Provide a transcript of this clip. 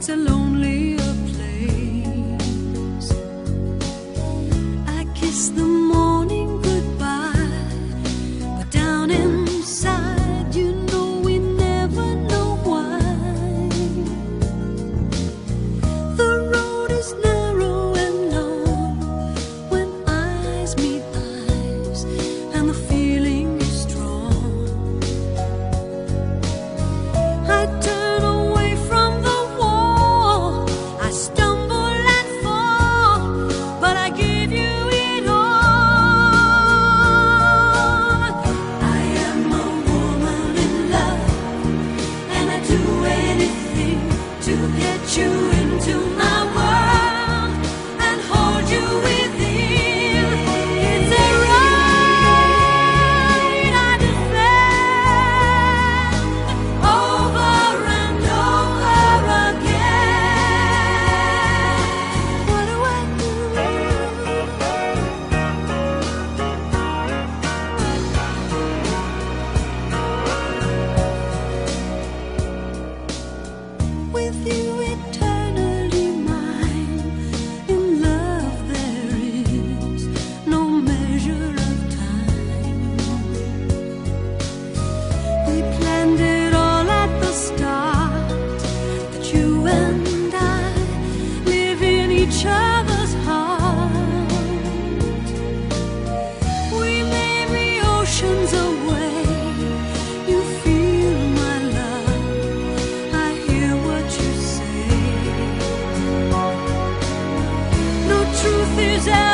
it's a long refusais